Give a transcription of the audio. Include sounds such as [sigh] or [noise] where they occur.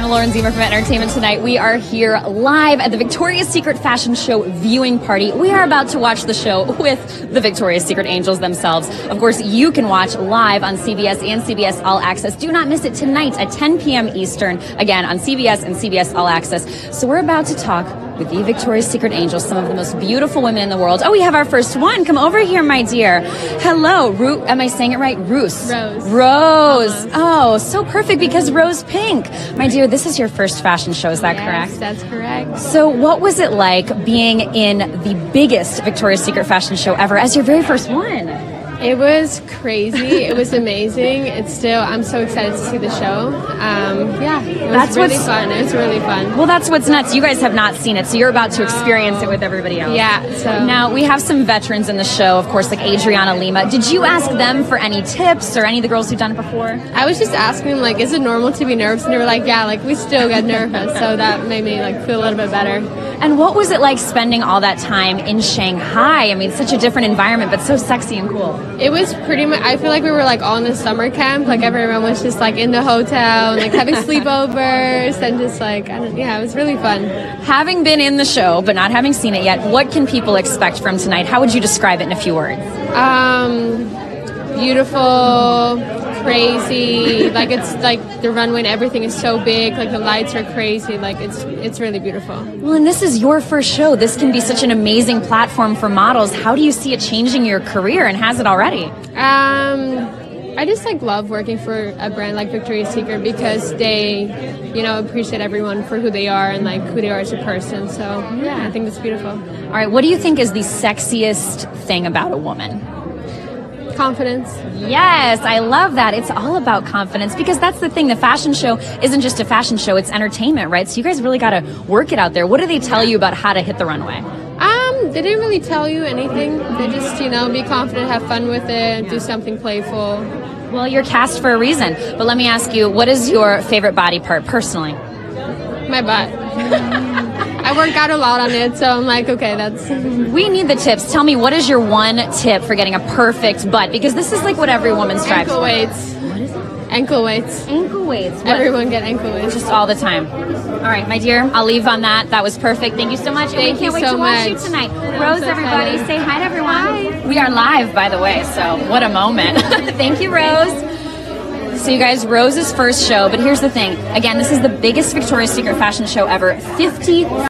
I'm Lauren Zima from Entertainment Tonight. We are here live at the Victoria's Secret Fashion Show viewing party. We are about to watch the show with the Victoria's Secret Angels themselves. Of course, you can watch live on CBS and CBS All Access. Do not miss it tonight at 10 p.m. Eastern, again on CBS and CBS All Access. So we're about to talk with the Victoria's Secret Angels, some of the most beautiful women in the world. Oh, we have our first one. Come over here, my dear. Hello, Ru- am I saying it right? Roos. Rose. Rose. Uh-huh. Oh, so perfect because rose pink. My dear, this is your first fashion show, is that Yes, correct? That's correct. So, what was it like being in the biggest Victoria's Secret fashion show ever as your very first one? It was crazy. it was amazing. It's still. I'm so excited to see the show. Um, yeah, it was That's really what's- fun. It was really fun. Well, that's what's nuts. You guys have not seen it, so you're about to experience it with everybody else. Yeah. So Now, we have some veterans in the show, of course, like Adriana Lima. Did you ask them for any tips or any of the girls who've done it before? I was just asking them like, is it normal to be nervous? And they were like, yeah, like we still get nervous. so that made me like feel a little bit better. And what was it like spending all that time in Shanghai? I mean, such a different environment, but so sexy and cool. It was pretty much. I feel like we were like all in a summer camp. Like everyone was just like in the hotel, and, like having [laughs] sleepovers, and just like I don't, yeah, it was really fun. Having been in the show, but not having seen it yet, what can people expect from tonight? How would you describe it in a few words? Um, beautiful, crazy. Like it's like the runway and everything is so big. Like the lights are crazy. Like it's it's really beautiful. Well, and this is your first show. This can be such an amazing platform for models. How do you see it changing your career, and has it already? Um, I just like love working for a brand like Victoria's Secret because they, you know, appreciate everyone for who they are and like who they are as a person. So yeah, I think it's beautiful. All right, what do you think is the sexiest thing about a woman? Confidence. Yes, I love that. It's all about confidence because that's the thing. The fashion show isn't just a fashion show, it's entertainment, right? So you guys really got to work it out there. What do they tell you about how to hit the runway? Um, they didn't really tell you anything. They just, you know, be confident, have fun with it, do something playful. Well, you're cast for a reason. But let me ask you, what is your favorite body part personally? My butt. [laughs] I work out a lot on it, so I'm like, okay, that's We need the tips. Tell me, what is your one tip for getting a perfect butt? Because this is like what every woman strives ankle for. weights. What is it? Ankle weights. Ankle weights. What- Everyone get ankle weights. Just all the time. All right, my dear, I'll leave on that. That was perfect. Thank you so much. and we Thank can't you wait so to watch you much. tonight. I'm Rose, so everybody, excited. say hi to everyone. Hi. We are live, by the way, so what a moment. [laughs] Thank you, Rose. So, you guys, Rose's first show, but here's the thing. Again, this is the biggest Victoria's Secret fashion show ever. 50